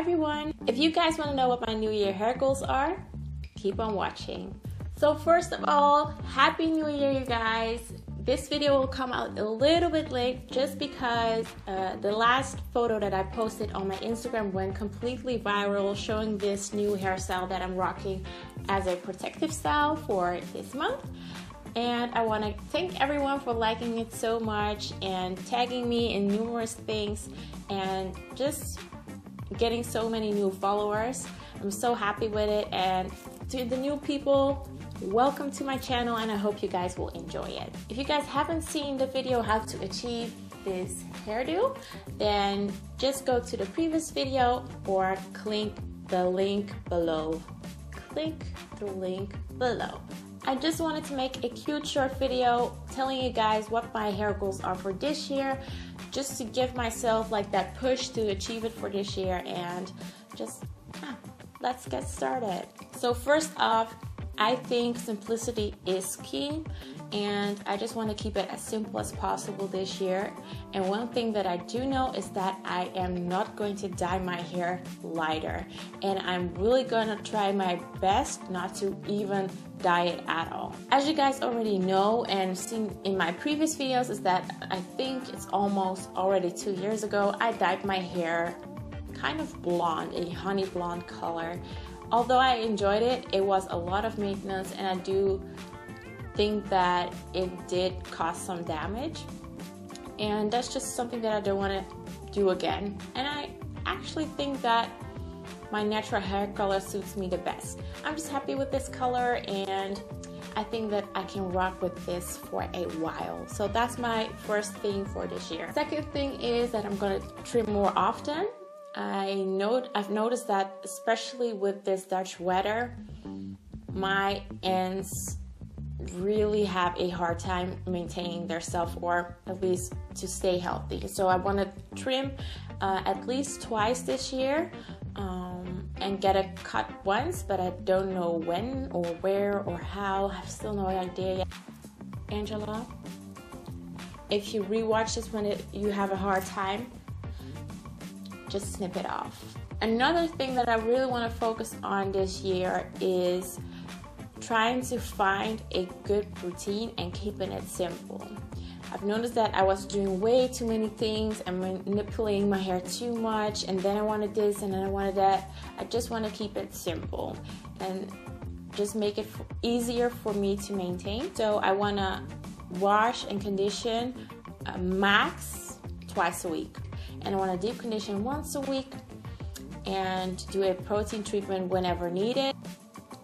everyone! If you guys want to know what my New Year hair goals are, keep on watching. So first of all, Happy New Year you guys! This video will come out a little bit late just because uh, the last photo that I posted on my Instagram went completely viral showing this new hairstyle that I'm rocking as a protective style for this month and I want to thank everyone for liking it so much and tagging me in numerous things and just getting so many new followers. I'm so happy with it and to the new people, welcome to my channel and I hope you guys will enjoy it. If you guys haven't seen the video how to achieve this hairdo, then just go to the previous video or click the link below. Click the link below. I just wanted to make a cute short video telling you guys what my hair goals are for this year just to give myself like that push to achieve it for this year and just ah, let's get started. So first off, I think simplicity is key and I just want to keep it as simple as possible this year. And one thing that I do know is that I am not going to dye my hair lighter and I'm really to try my best not to even dye it at all. As you guys already know and seen in my previous videos is that I think it's almost already two years ago I dyed my hair kind of blonde, a honey blonde color although I enjoyed it, it was a lot of maintenance, and I do think that it did cause some damage. And that's just something that I don't want to do again. And I actually think that my natural hair color suits me the best. I'm just happy with this color and I think that I can rock with this for a while. So that's my first thing for this year. Second thing is that I'm gonna trim more often. I note I've noticed that especially with this Dutch weather, my ends really have a hard time maintaining their self or at least to stay healthy. So I want to trim uh, at least twice this year um, and get a cut once, but I don't know when or where or how. I have still no idea yet. Angela, if you rewatch this when it, you have a hard time, just snip it off. Another thing that I really want to focus on this year is trying to find a good routine and keeping it simple. I've noticed that I was doing way too many things and manipulating my hair too much, and then I wanted this and then I wanted that. I just want to keep it simple and just make it easier for me to maintain. So I want to wash and condition uh, max twice a week and I want to deep condition once a week and do a protein treatment whenever needed.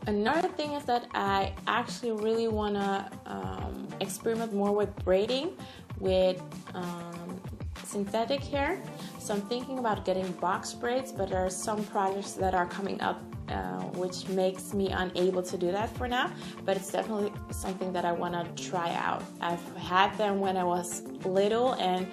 Another thing is that I actually really want to um, experiment more with braiding with um, synthetic hair. So I'm thinking about getting box braids, but there are some projects that are coming up uh, which makes me unable to do that for now. But it's definitely something that I want to try out. I've had them when I was little and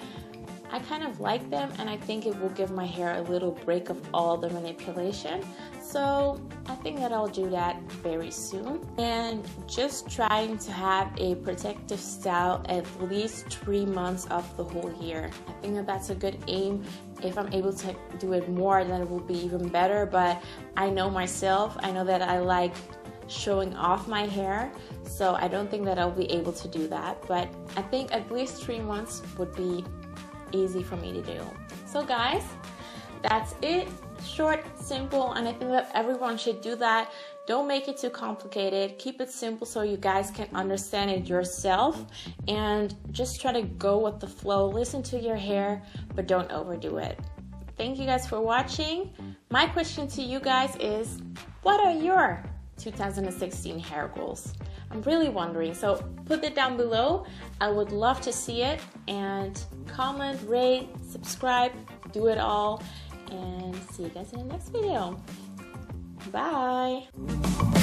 I kind of like them and I think it will give my hair a little break of all the manipulation. So I think that I'll do that very soon. And just trying to have a protective style at least three months of the whole year. I think that that's a good aim. If I'm able to do it more, then it will be even better. But I know myself, I know that I like showing off my hair so I don't think that I'll be able to do that but I think at least three months would be easy for me to do. So guys, that's it. Short, simple, and I think that everyone should do that. Don't make it too complicated. Keep it simple so you guys can understand it yourself and just try to go with the flow. Listen to your hair, but don't overdo it. Thank you guys for watching. My question to you guys is what are your 2016 hair goals? I'm really wondering. So put it down below. I would love to see it and comment, rate, subscribe, do it all. And see you guys in the next video. Bye.